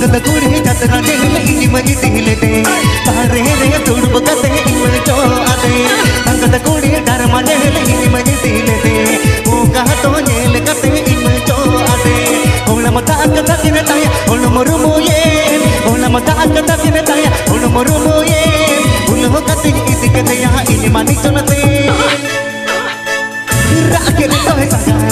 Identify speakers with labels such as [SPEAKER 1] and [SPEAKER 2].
[SPEAKER 1] लागल तुरी जतना डेल इनी मरी दिले दे तारे रे तुड़ब कते इमन जो आदे तंगत कोड़ी डर मने इनी मरी दिले दे ओ कह तो नेल कते इमन जो आदे ओणम ताक तदिन ताय ओणम रुमो ये ओणम ताक तदिन ताय ओणम रुमो ये उन हो कते इदिक दया इनी मनी सुनते। राखे तो है सगा।